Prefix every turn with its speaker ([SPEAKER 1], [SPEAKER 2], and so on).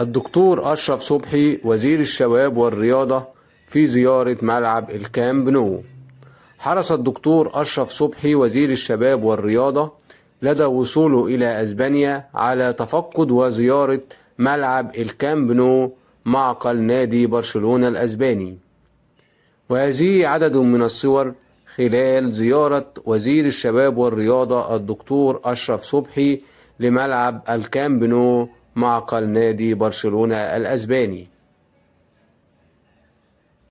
[SPEAKER 1] الدكتور أشرف صبحي وزير الشباب والرياضة في زيارة ملعب الكامب نو. حرص الدكتور أشرف صبحي وزير الشباب والرياضة لدى وصوله إلى أسبانيا على تفقد وزيارة ملعب الكامب نو معقل نادي برشلونة الأسباني. وهذه عدد من الصور خلال زيارة وزير الشباب والرياضة الدكتور أشرف صبحي لملعب الكامب نو معقل نادي برشلونة الأسباني.